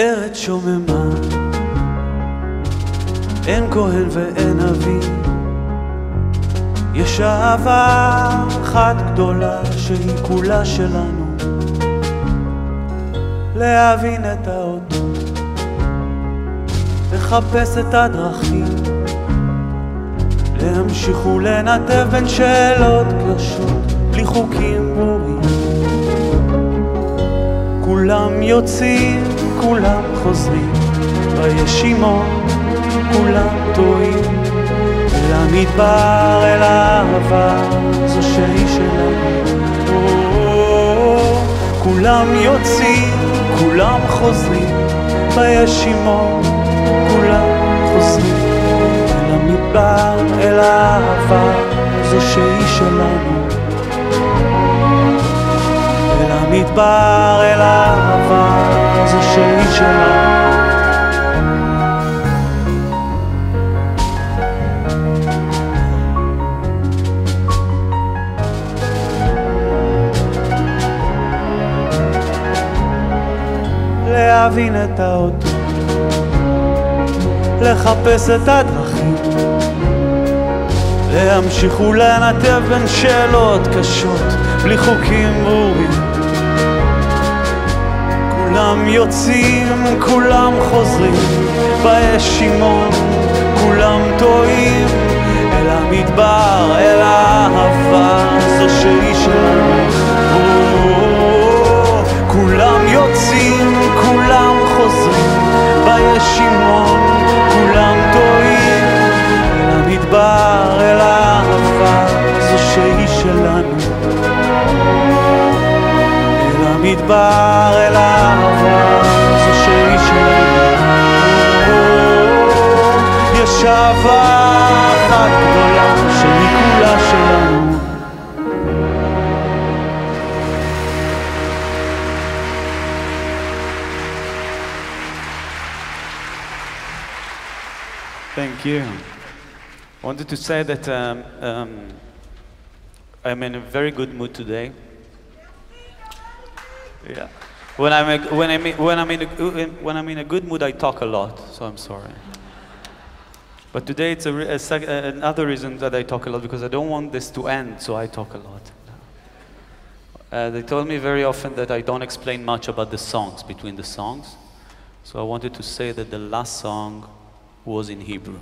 ארץ שוממה, אין כהן ואין נביא, יש אהבה אחת גדולה שהיא כולה שלנו, להבין את האותות, לחפש את הדרכים, להמשיך ולנתב בין שאלות קשות, בלי חוקים ברורים. כולם יוצאים, כולם חוזרים, בישימון כולם טועים, אל המדבר, אל האהבה, זו שהיא שלנו. כולם יוצאים, כולם חוזרים, בישימון כולם חוזרים, אל המדבר, אל האהבה, זו שהיא שלנו. אל המדבר, אל האהבה, שהיא שלנו. להבין את האותות, לחפש את הדרכים, להמשיך ולנתב בין שאלות קשות, בלי חוקים ברורים. כולם יוצאים, כולם חוזרים, בישימון כולם טועים, אל המדבר, אל האהבה, זו שהיא שלנו. כולם יוצאים, כולם חוזרים, בישימון כולם אל המדבר, אל האהבה, זו שהיא שלנו. יש אהבה אחת גדולה שהיא כולה שלנו. Thank you. I wanted to say that um, um, I'm in a very good mood today. Yeah. When I'm, a, when, I'm, when, I'm in a, when I'm in a good mood, I talk a lot, so I'm sorry. But today it's a, sec- another reason that I talk a lot because I don't want this to end, so I talk a lot. Uh, they told me very often that I don't explain much about the songs between the songs. So I wanted to say that the last song was in Hebrew.